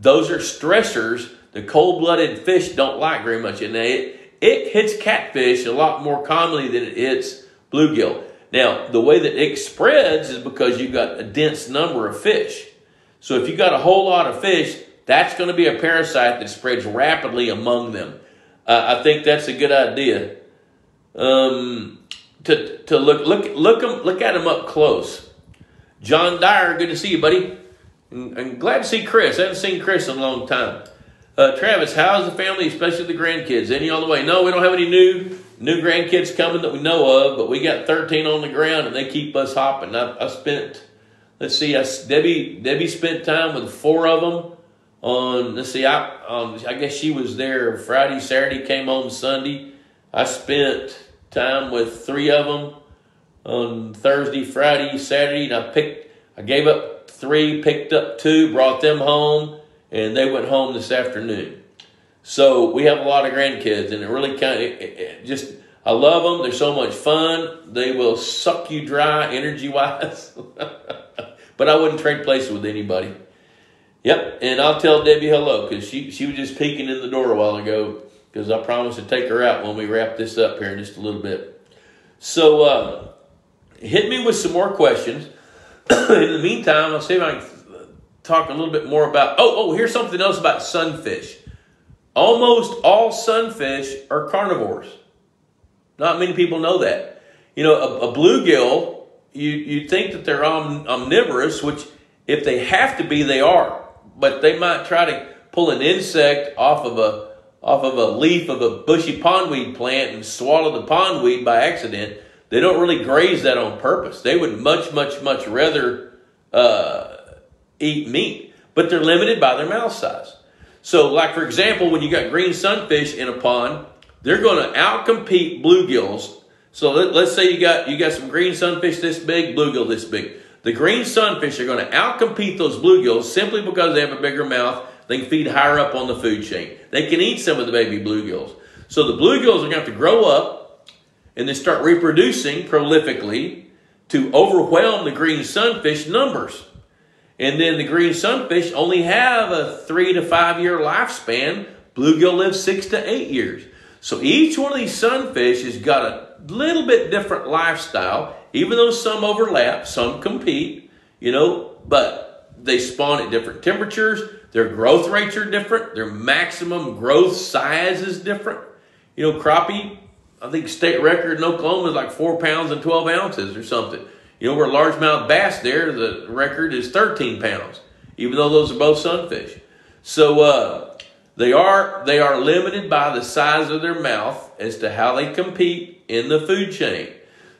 Those are stressors the cold blooded fish don't like very much. And it, it hits catfish a lot more commonly than it hits bluegill. Now, the way that it spreads is because you've got a dense number of fish. So if you've got a whole lot of fish, that's going to be a parasite that spreads rapidly among them. Uh, I think that's a good idea. Um, to, to look look look them, look at them up close. John Dyer, good to see you, buddy. And, glad to see Chris. I haven't seen Chris in a long time. Uh, Travis, how's the family, especially the grandkids? Any on the way? No, we don't have any new new grandkids coming that we know of, but we got 13 on the ground and they keep us hopping. I, I spent, let's see, I, Debbie Debbie spent time with four of them on, let's see, I, um, I guess she was there Friday, Saturday, came home Sunday. I spent time with three of them on Thursday, Friday, Saturday, and I picked, I gave up three, picked up two, brought them home and they went home this afternoon. So we have a lot of grandkids, and it really kind of just I love them. They're so much fun. They will suck you dry energy wise, but I wouldn't trade places with anybody. Yep, and I'll tell Debbie hello because she she was just peeking in the door a while ago because I promised to take her out when we wrap this up here in just a little bit. So uh, hit me with some more questions. in the meantime, I'll see if I can talk a little bit more about. Oh, oh, here's something else about sunfish. Almost all sunfish are carnivores. Not many people know that. You know, a, a bluegill, you you think that they're om, omnivorous, which if they have to be, they are. But they might try to pull an insect off of a off of a leaf of a bushy pondweed plant and swallow the pondweed by accident. They don't really graze that on purpose. They would much, much, much rather uh, eat meat, but they're limited by their mouth size. So, like for example, when you got green sunfish in a pond, they're going to outcompete bluegills. So let, us say you got you got some green sunfish this big, bluegill this big. The green sunfish are going to outcompete those bluegills simply because they have a bigger mouth. They can feed higher up on the food chain. They can eat some of the baby bluegills. So the bluegills are going to have to grow up and then start reproducing prolifically to overwhelm the green sunfish numbers. And then the green sunfish only have a three to five year lifespan. Bluegill lives six to eight years. So each one of these sunfish has got a little bit different lifestyle, even though some overlap, some compete, you know, but they spawn at different temperatures. Their growth rates are different. Their maximum growth size is different. You know, crappie, I think state record in Oklahoma is like four pounds and 12 ounces or something. You know, where largemouth bass there, the record is 13 pounds, even though those are both sunfish. So uh, they are they are limited by the size of their mouth as to how they compete in the food chain.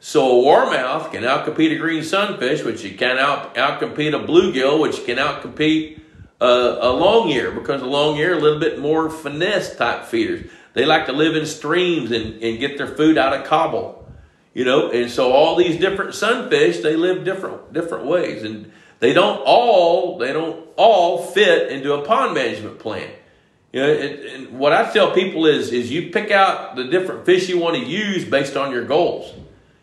So a warmouth can outcompete a green sunfish, which you can out outcompete a bluegill, which can outcompete uh, a longear because a longear a little bit more finesse type feeders. They like to live in streams and, and get their food out of cobble, you know. And so all these different sunfish they live different different ways, and they don't all they don't all fit into a pond management plan. You know, it, and what I tell people is is you pick out the different fish you want to use based on your goals.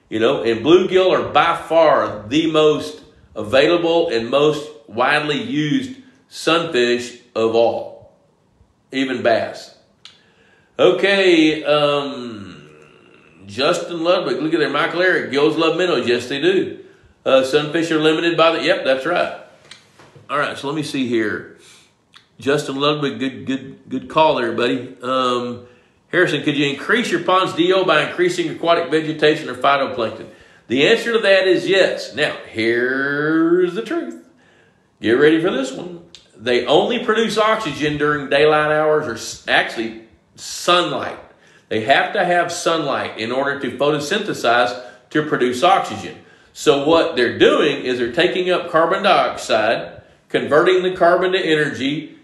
You know, and bluegill are by far the most available and most widely used sunfish of all, even bass. Okay, um, Justin Ludwig, look at there. Michael Eric, gills love minnows. Yes, they do. Uh, sunfish are limited by the. Yep, that's right. All right, so let me see here. Justin Ludwig, good, good, good call there, buddy. Um, Harrison, could you increase your pond's DO by increasing aquatic vegetation or phytoplankton? The answer to that is yes. Now, here's the truth. Get ready for this one. They only produce oxygen during daylight hours or actually sunlight. They have to have sunlight in order to photosynthesize to produce oxygen. So what they're doing is they're taking up carbon dioxide, converting the carbon to energy,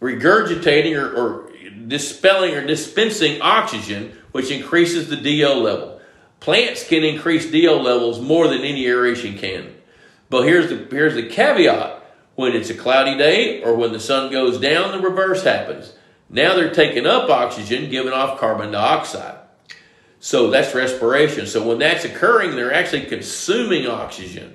regurgitating or, or dispelling or dispensing oxygen, which increases the DO level. Plants can increase DO levels more than any aeration can. But here's the, here's the caveat. When it's a cloudy day or when the sun goes down, the reverse happens. Now they're taking up oxygen, giving off carbon dioxide. So that's respiration. So when that's occurring, they're actually consuming oxygen.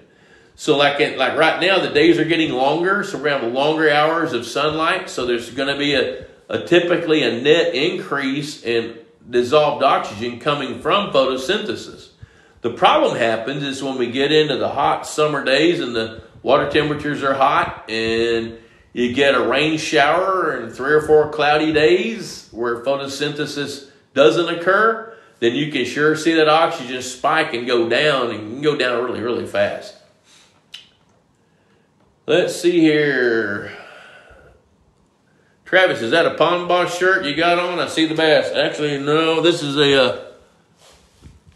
So like it, like right now, the days are getting longer, so we're having longer hours of sunlight. So there's going to be a, a typically a net increase in dissolved oxygen coming from photosynthesis. The problem happens is when we get into the hot summer days and the water temperatures are hot and you get a rain shower and three or four cloudy days where photosynthesis doesn't occur, then you can sure see that oxygen spike and go down and can go down really, really fast. Let's see here. Travis, is that a Pond Boss shirt you got on? I see the bass. Actually, no, this is a uh,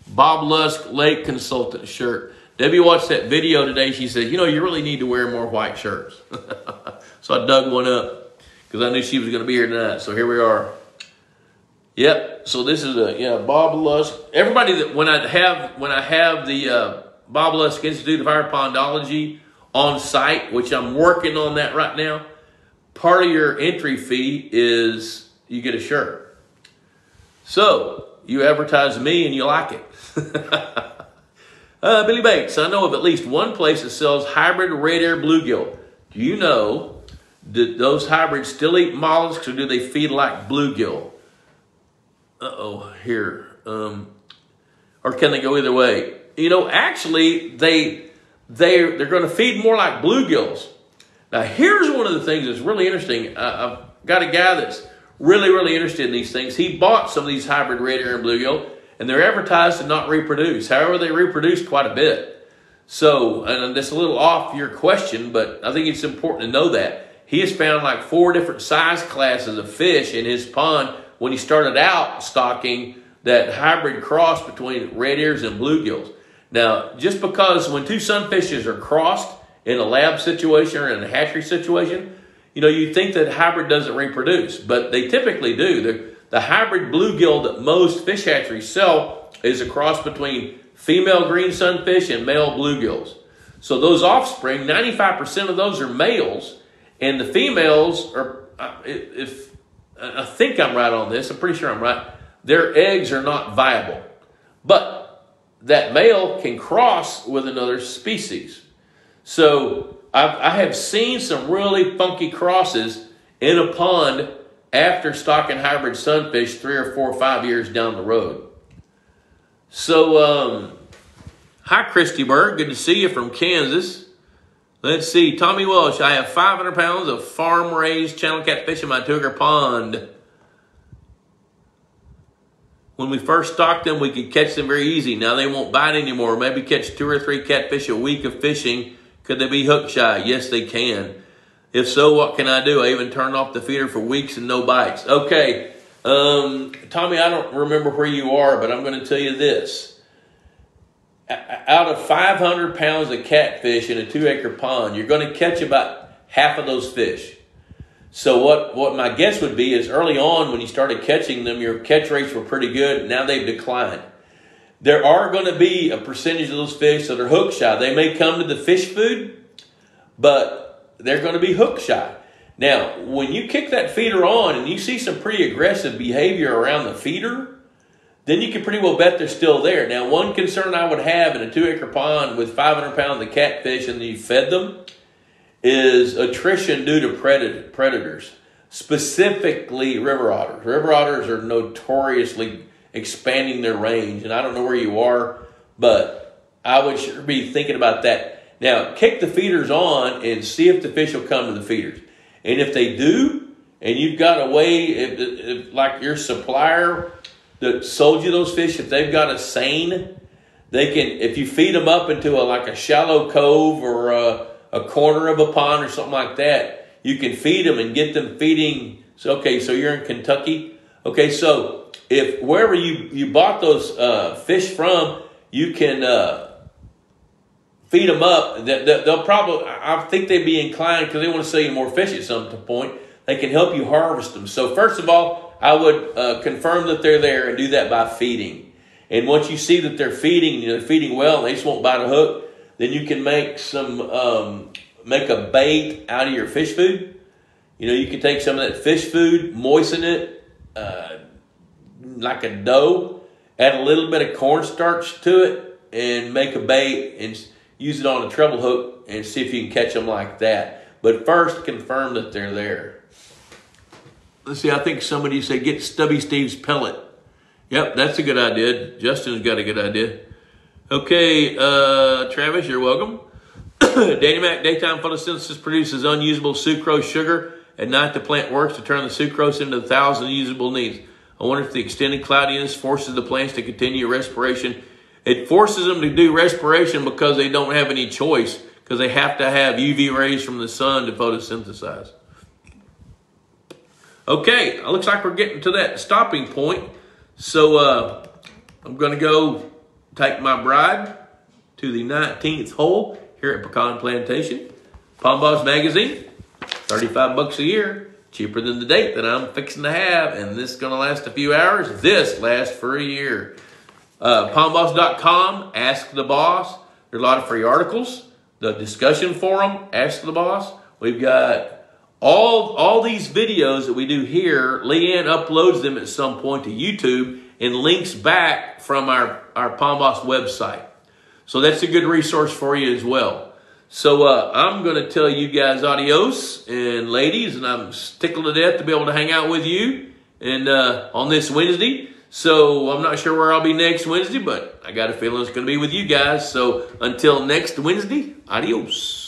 Bob Lusk Lake Consultant shirt. Debbie watched that video today. She said, you know, you really need to wear more white shirts. so I dug one up because I knew she was going to be here tonight. So here we are. Yep. So this is a yeah Bob Lusk. Everybody that when I have when I have the uh, Bob Lusk Institute of Higher Pondology on site, which I'm working on that right now, part of your entry fee is you get a shirt. So you advertise me and you like it. uh, Billy Bates, I know of at least one place that sells hybrid redear bluegill. Do you know, do those hybrids still eat mollusks or do they feed like bluegill? Uh-oh, here. Um, or can they go either way? You know, actually, they, they, they're going to feed more like bluegills. Now, here's one of the things that's really interesting. Uh, I've got a guy that's really, really interested in these things. He bought some of these hybrid redear and bluegill, and they're advertised to not reproduce. However, they reproduce quite a bit. So, and that's a little off your question, but I think it's important to know that. He has found like four different size classes of fish in his pond when he started out stocking that hybrid cross between red ears and bluegills. Now, just because when two sunfishes are crossed, in a lab situation or in a hatchery situation, you know, you think that hybrid doesn't reproduce, but they typically do. The, the hybrid bluegill that most fish hatcheries sell is a cross between female green sunfish and male bluegills. So those offspring, 95% of those are males, and the females are, if I think I'm right on this, I'm pretty sure I'm right, their eggs are not viable. But that male can cross with another species. So I've, I have seen some really funky crosses in a pond after stocking hybrid sunfish three or four or five years down the road. So, um, hi, Christy Berg. Good to see you from Kansas. Let's see. Tommy Welsh. I have 500 pounds of farm raised channel catfish in my Tougar pond. when we first stocked them, we could catch them very easy. Now they won't bite anymore. Maybe catch two or three catfish a week of fishing. Could they be hook shy? Yes, they can. If so, what can I do? I even turned off the feeder for weeks and no bites. Okay, um, Tommy, I don't remember where you are, but I'm going to tell you this. Out of 500 pounds of catfish in a two acre pond, you're going to catch about half of those fish. So what, what my guess would be is early on when you started catching them, your catch rates were pretty good. Now they've declined. There are going to be a percentage of those fish that are hook shy. They may come to the fish food, but they're going to be hook shy. Now, when you kick that feeder on and you see some pretty aggressive behavior around the feeder, then you can pretty well bet they're still there. Now, one concern I would have in a two acre pond with 500 pounds of catfish and you fed them is attrition due to predators, specifically river otters. River otters are notoriously expanding their range, and I don't know where you are, but I would sure be thinking about that. Now, kick the feeders on and see if the fish will come to the feeders. And if they do, and you've got a way, if, if, like your supplier that sold you those fish, if they've got a seine, they can, if you feed them up into a like a shallow cove or a, a corner of a pond or something like that, you can feed them and get them feeding. So, okay, so you're in Kentucky. Okay, so if wherever you, you bought those uh, fish from, you can uh, feed them up. They'll probably, I think they'd be inclined because they want to sell you more fish at some point. They can help you harvest them. So, first of all, I would uh, confirm that they're there and do that by feeding. And once you see that they're feeding, they're feeding well, and they just won't bite a hook, then you can make some, um, make a bait out of your fish food. You know, you can take some of that fish food, moisten it uh, like a dough, add a little bit of cornstarch to it, and make a bait and use it on a treble hook and see if you can catch them like that. But first, confirm that they're there. Let's see, I think somebody said get Stubby Steve's pellet. Yep, that's a good idea. Justin's got a good idea. Okay, uh, Travis, you're welcome. Danny Mac, daytime photosynthesis produces unusable sucrose sugar. At night, the plant works to turn the sucrose into the thousand usable needs. I wonder if the extended cloudiness forces the plants to continue respiration. It forces them to do respiration because they don't have any choice, because they have to have UV rays from the sun to photosynthesize. Okay, it looks like we're getting to that stopping point. So uh, I'm going to go take my bride to the 19th hole here at Pecan Plantation. Pond Boss Magazine, 35 bucks a year, cheaper than the date that I'm fixing to have, and this is going to last a few hours. This lasts for a year. Uh, pondboss.com, Ask the Boss. There's a lot of free articles. The discussion forum, Ask the Boss. We've got all, all these videos that we do here. Leanne uploads them at some point to YouTube and links back from our, our Pond Boss website. So that's a good resource for you as well. So uh, I'm going to tell you guys adios and ladies, and I'm tickled to death to be able to hang out with you and uh, on this Wednesday. So I'm not sure where I'll be next Wednesday, but I got a feeling it's going to be with you guys. So until next Wednesday, adios.